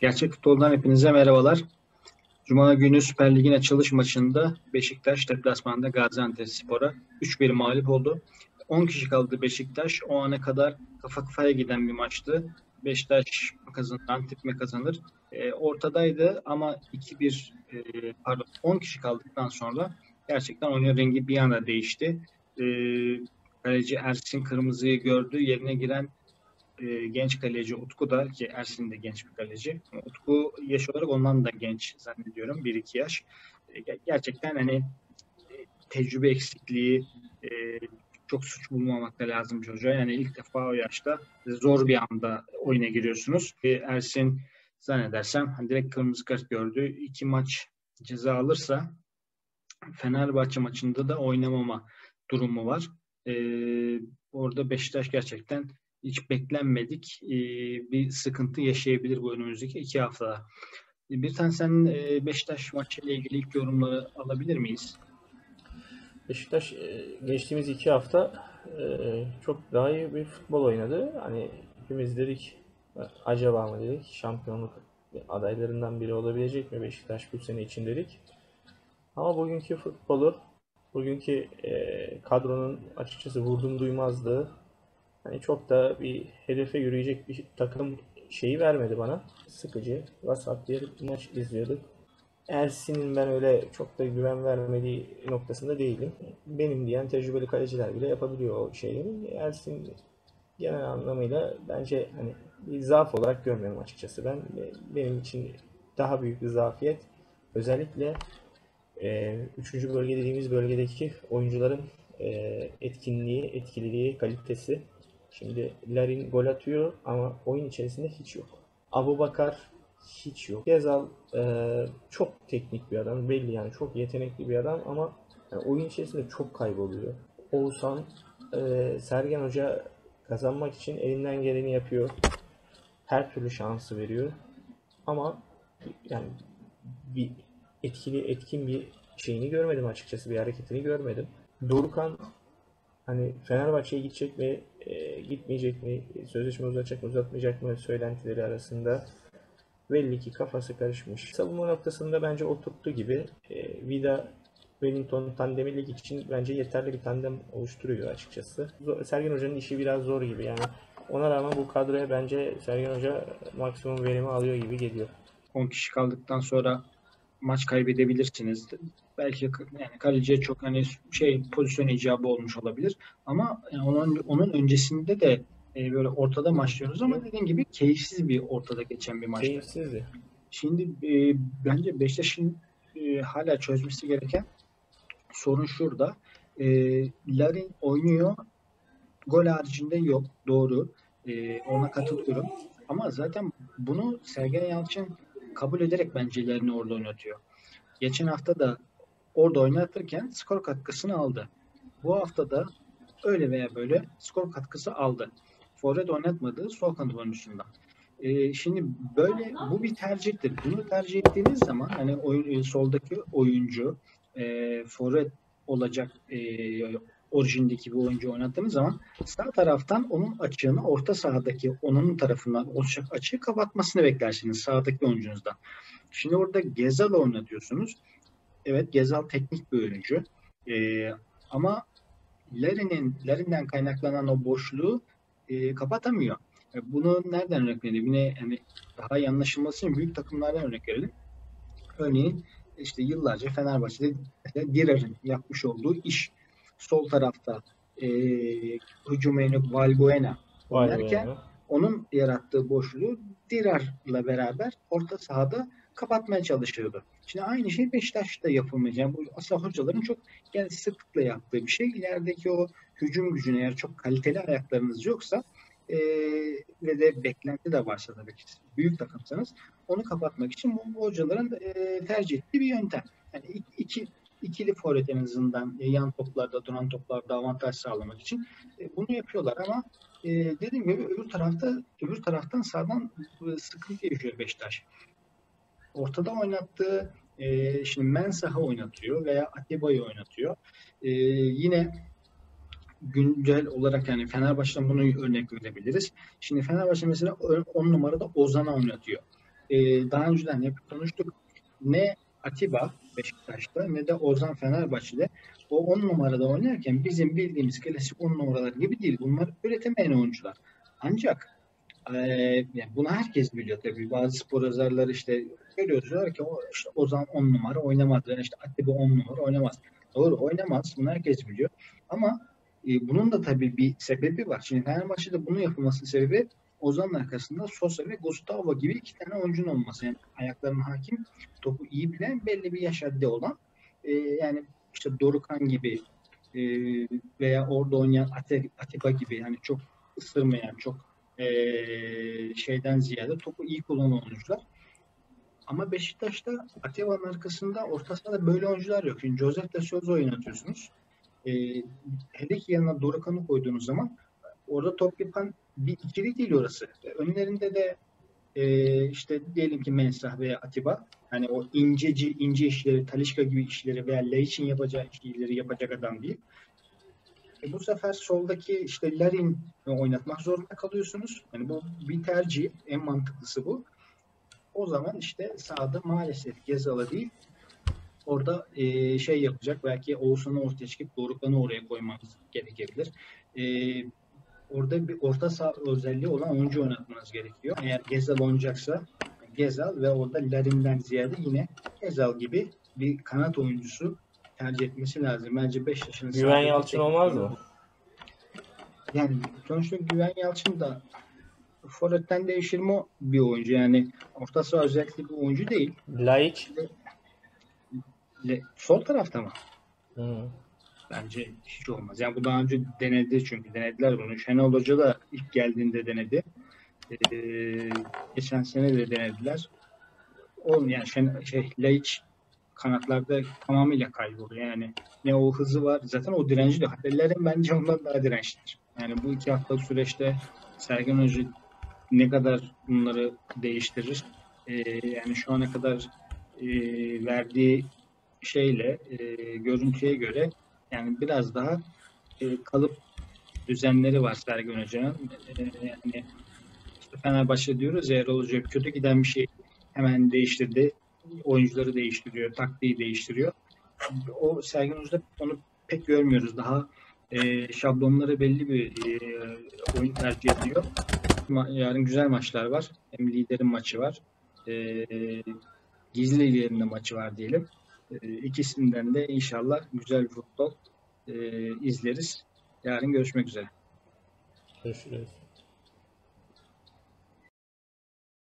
Gerçek futboldan hepinize merhabalar. Cuma günü Süper Lig'in açılış maçında Beşiktaş deplasmanda Gaziantep Spor'a 3-1 mağlup oldu. 10 kişi kaldı Beşiktaş. O ana kadar kafa kafaya giden bir maçtı. Beşiktaş kazanır, Antep kazanır? E, ortadaydı ama 2-1 e, pardon 10 kişi kaldıktan sonra gerçekten oyunun rengi bir anda değişti. E, kaleci Ersin Kırmızı'yı gördü. Yerine giren e, genç kaleci Utku da ki Ersin de genç bir kaleci. Utku yaş olarak ondan da genç zannediyorum. 1-2 yaş. E, gerçekten hani e, tecrübe eksikliği e, çok suç bulmamak da lazım çocuğa. Yani ilk defa o yaşta zor bir anda oyuna giriyorsunuz. E, Ersin zannedersem hani direkt kırmızı kart gördü. İki maç ceza alırsa Fenerbahçe maçında da oynamama durumu var. Ee, orada Beşiktaş gerçekten hiç beklenmedik bir sıkıntı yaşayabilir bu önümüzdeki iki haftada. Bir tane sen e, Beşiktaş maçıyla ilgili ilk yorumları alabilir miyiz? Beşiktaş geçtiğimiz iki hafta çok daha iyi bir futbol oynadı. Hani hepimiz dedik acaba mı dedik şampiyonluk adaylarından biri olabilecek mi Beşiktaş bu sene için dedik. Ama bugünkü futbolu, bugünkü kadronun açıkçası vurdum duymazlığı hani çok da bir hedefe yürüyecek bir takım şeyi vermedi bana. Sıkıcı, vasat bir maç izliyorduk. Ersin'in ben öyle çok da güven vermediği noktasında değilim. Benim diyen tecrübeli kaleciler bile yapabiliyor o şeyleri. Ersin genel anlamıyla bence hani bir zaaf olarak görmüyorum açıkçası. Ben benim için daha büyük bir zafiyet özellikle e, üçüncü bölge dediğimiz bölgedeki oyuncuların e, etkinliği, etkililiği, kalitesi Şimdi Larin gol atıyor ama oyun içerisinde hiç yok. Abu Bakar hiç yok. Gezal e, çok teknik bir adam. Belli yani çok yetenekli bir adam ama yani oyun içerisinde çok kayboluyor. Oğuzhan e, Sergen Hoca kazanmak için elinden geleni yapıyor. Her türlü şansı veriyor. Ama yani bir etkili etkin bir şeyini görmedim açıkçası. Bir hareketini görmedim. Dorukan hani Fenerbahçe'ye gidecek mi, e, gitmeyecek mi, sözleşme uzatacak mı, uzatmayacak mı söylentileri arasında belli ki kafası karışmış. Savunma noktasında bence oturttu gibi. E, Vida Wellington tandemi lig için bence yeterli bir tandem oluşturuyor açıkçası. Sergen Hoca'nın işi biraz zor gibi yani. Ona rağmen bu kadroya bence Sergen Hoca maksimum verimi alıyor gibi geliyor. 10 kişi kaldıktan sonra maç kaybedebilirsiniz. Belki yani kaleciye çok hani şey pozisyon icabı olmuş olabilir ama yani onun onun öncesinde de e, böyle ortada başlıyoruz ama dediğim gibi keyifsiz bir ortada geçen bir maç. Keyifsizdi. Şimdi e, bence Beşiktaş'ın e, hala çözmesi gereken sorun şurada. E, Larin oynuyor. Gol haricinde yok. Doğru. E, ona katılıyorum. Ama zaten bunu Sergen Yalçın kabul ederek bence Larin'i orada oynatıyor. Geçen hafta da orada oynatırken skor katkısını aldı. Bu hafta da öyle veya böyle skor katkısı aldı. Forvet oynatmadığı sol kanat oyuncusunda. Ee, şimdi böyle bu bir tercihtir. Bunu tercih ettiğiniz zaman hani oyun, e, soldaki oyuncu e, forvet olacak e, orijindeki bir oyuncu oynattığınız zaman sağ taraftan onun açığını orta sahadaki onun tarafından olacak açığı kapatmasını beklersiniz sağdaki oyuncunuzdan. Şimdi orada Gezal oynatıyorsunuz. Evet Gezal teknik bir oyuncu. Ee, ama Larin'in Larin'den kaynaklanan o boşluğu e, kapatamıyor. E, bunu nereden örnek verelim? Yine yani daha iyi anlaşılması için büyük takımlardan örnek verelim. Örneğin işte yıllarca Fenerbahçe'de Dirar'ın yapmış olduğu iş sol tarafta e, hücum yönü Valbuena oynarken onun yarattığı boşluğu Dirar'la beraber orta sahada kapatmaya çalışıyordu. Şimdi aynı şey Beşiktaş'ta yapılmayacak. Yani bu aslında hocaların çok yani sıklıkla yaptığı bir şey. İlerideki o hücum gücüne eğer çok kaliteli ayaklarınız yoksa e, ve de beklenti de varsa tabii ki büyük takımsanız onu kapatmak için bu, bu hocaların e, tercih ettiği bir yöntem. Yani iki, ikili forvet en azından e, yan toplarda, duran toplarda avantaj sağlamak için e, bunu yapıyorlar ama e, dediğim gibi öbür tarafta öbür taraftan sağdan e, sıkıntı yaşıyor Beşiktaş. Ortada oynattığı e, şimdi Mensah'ı oynatıyor veya Atiba'yı oynatıyor. Yine güncel olarak yani Fenerbahçe'den bunu örnek verebiliriz. Şimdi Fenerbahçe mesela 10 numarada Ozan'a oynatıyor. e, daha önceden hep konuştuk. Ne Atiba Beşiktaş'ta ne de Ozan Fenerbahçe'de o 10 numarada oynarken bizim bildiğimiz klasik 10 numaralar gibi değil. Bunlar üretemeyen oyuncular. Ancak e, yani bunu herkes biliyor tabii. Bazı spor yazarları işte görüyoruz diyorlar ki o işte Ozan 10 numara oynamaz. Yani işte Atiba 10 numara oynamaz. Doğru oynamaz. Bunu herkes biliyor. Ama e, bunun da tabii bir sebebi var. Şimdi Fenerbahçe'de bunu yapılmasının sebebi Ozan'ın arkasında Sosa ve Gustavo gibi iki tane oyuncunun olması. Yani ayaklarına hakim, topu iyi bilen, belli bir yaş haddi olan e, yani işte Dorukan gibi e, veya orada oynayan Atiba gibi yani çok ısırmayan, çok e, şeyden ziyade topu iyi kullanan oyuncular. Ama Beşiktaş'ta Atiba'nın arkasında orta sahada böyle oyuncular yok. Şimdi Joseph de Souza oynatıyorsunuz. E, hele ki yanına Dorukan'ı koyduğunuz zaman orada top yapan bir ikili değil orası. Önlerinde de e, işte diyelim ki Mensah veya Atiba hani o inceci, ince işleri, Talişka gibi işleri veya Laiç'in yapacağı işleri yapacak adam değil. E, bu sefer soldaki işte Larin oynatmak zorunda kalıyorsunuz. Yani bu bir tercih. En mantıklısı bu. O zaman işte sağda maalesef Gezal'a değil orada e, şey yapacak. Belki Oğuzhan'ı ortaya çıkıp Dorukhan'ı oraya koymanız gerekebilir. E, orada bir orta saha özelliği olan oyuncu oynatmanız gerekiyor. Eğer Gezal oynayacaksa Gezal ve orada Larin'den ziyade yine Gezal gibi bir kanat oyuncusu tercih etmesi lazım. Bence 5 yaşında Güven Yalçın olmaz mı? Yani sonuçta Güven Yalçın da Forvet'ten değişir mi o bir oyuncu. Yani orta saha özellikle bir oyuncu değil. Laiç. Le- sol tarafta mı? Hı. Bence hiç olmaz. Yani bu daha önce denedi çünkü denediler bunu. Şenol Hoca da ilk geldiğinde denedi. Ee, geçen sene de denediler. Oğlum yani Şen, şey, Laiç kanatlarda tamamıyla kayboluyor. Yani ne o hızı var. Zaten o direnci de. Haliller'in bence ondan daha dirençlidir. Yani bu iki haftalık süreçte Sergen Hoca ne kadar bunları değiştirir? Ee, yani şu ana kadar e, verdiği şeyle e, görüntüye göre yani biraz daha e, kalıp düzenleri var Sergen Hoca'nın. E, yani işte Fenerbahçe diyoruz ya Erol Hoca kötü giden bir şey hemen değiştirdi. Oyuncuları değiştiriyor, taktiği değiştiriyor. O Sergen Hoca'da onu pek görmüyoruz. Daha e, şablonları belli bir e, oyun tercih ediyor. Ma- Yarın güzel maçlar var. Hem liderin maçı var. E, gizli liderin de maçı var diyelim. E, ikisinden de inşallah güzel futbol e, izleriz. Yarın görüşmek üzere. Görüşürüz.